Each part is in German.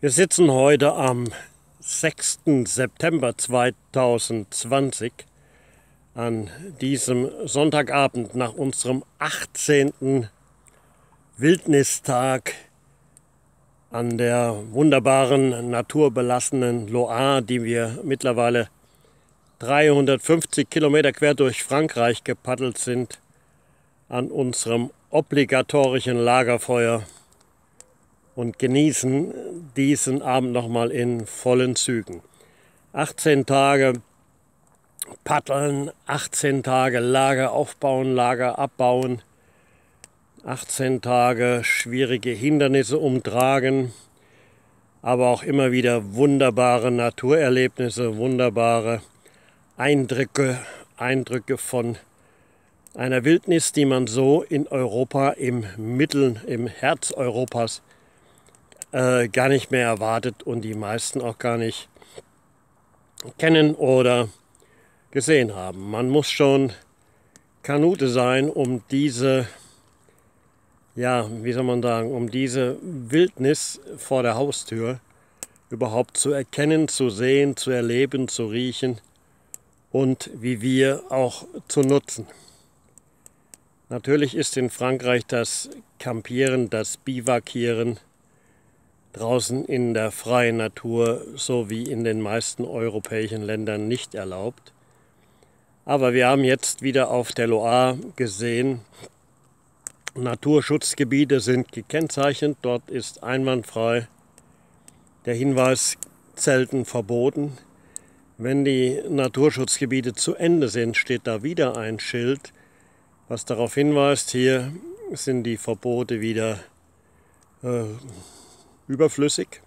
Wir sitzen heute am 6. September 2020 an diesem Sonntagabend nach unserem 18. Wildnistag an der wunderbaren naturbelassenen Loire, die wir mittlerweile 350 Kilometer quer durch Frankreich gepaddelt sind, an unserem obligatorischen Lagerfeuer und genießen diesen Abend nochmal in vollen Zügen. 18 Tage paddeln, 18 Tage Lager aufbauen, Lager abbauen, 18 Tage schwierige Hindernisse umtragen, aber auch immer wieder wunderbare Naturerlebnisse, wunderbare Eindrücke, Eindrücke von einer Wildnis, die man so in Europa im Mittel, im Herz Europas äh, gar nicht mehr erwartet und die meisten auch gar nicht kennen oder gesehen haben. Man muss schon Kanute sein, um diese, ja, wie soll man sagen, um diese Wildnis vor der Haustür überhaupt zu erkennen, zu sehen, zu erleben, zu riechen und wie wir auch zu nutzen. Natürlich ist in Frankreich das Campieren, das Bivakieren draußen in der freien Natur, so wie in den meisten europäischen Ländern, nicht erlaubt. Aber wir haben jetzt wieder auf der Loire gesehen, Naturschutzgebiete sind gekennzeichnet, dort ist einwandfrei der Hinweis Zelten verboten. Wenn die Naturschutzgebiete zu Ende sind, steht da wieder ein Schild, was darauf hinweist, hier sind die Verbote wieder äh, überflüssig.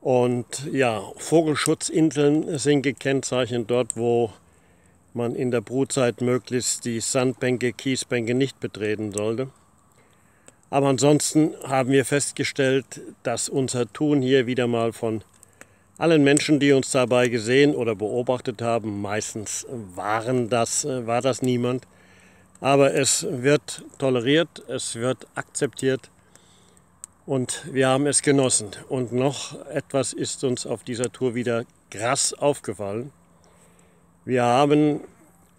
Und ja, Vogelschutzinseln sind gekennzeichnet dort, wo man in der Brutzeit möglichst die Sandbänke, Kiesbänke nicht betreten sollte. Aber ansonsten haben wir festgestellt, dass unser Tun hier wieder mal von allen Menschen, die uns dabei gesehen oder beobachtet haben, meistens waren das, war das niemand, aber es wird toleriert, es wird akzeptiert und wir haben es genossen. Und noch etwas ist uns auf dieser Tour wieder krass aufgefallen. Wir haben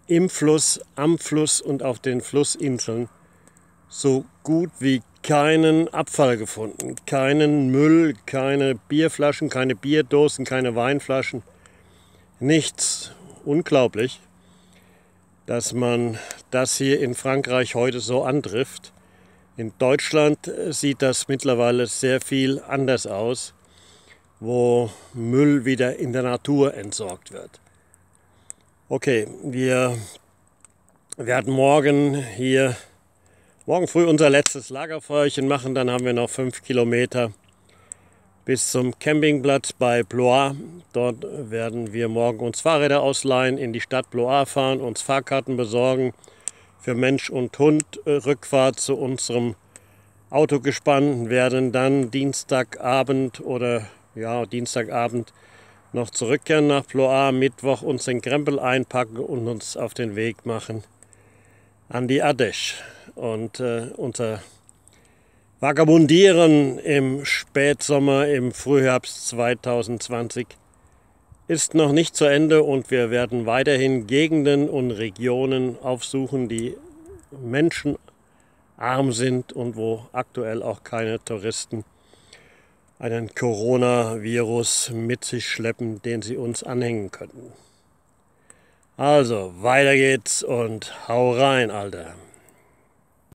im Fluss, am Fluss und auf den Flussinseln so gut wie keinen Abfall gefunden. Keinen Müll, keine Bierflaschen, keine Bierdosen, keine Weinflaschen. Nichts. Unglaublich, dass man das hier in Frankreich heute so antrifft. In Deutschland äh, sieht das mittlerweile sehr viel anders aus, wo Müll wieder in der Natur entsorgt wird. Okay, wir werden morgen hier, morgen früh unser letztes Lagerfeuerchen machen, dann haben wir noch fünf Kilometer bis zum Campingplatz bei Blois. Dort werden wir morgen uns Fahrräder ausleihen, in die Stadt Blois fahren, uns Fahrkarten besorgen für Mensch und Hund äh, Rückfahrt zu unserem Autogespann, werden dann Dienstagabend oder ja, Dienstagabend noch zurückkehren nach Blois, Mittwoch unseren Krempel einpacken und uns auf den Weg machen an die Ardèche. Und äh, unser Vagabundieren im Spätsommer, im Frühherbst 2020 ist noch nicht zu Ende und wir werden weiterhin Gegenden und Regionen aufsuchen, die menschenarm sind und wo aktuell auch keine Touristen einen Coronavirus mit sich schleppen, den sie uns anhängen könnten. Also, weiter geht's und hau rein, Alter.